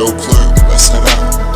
Yo, plug, let's head out.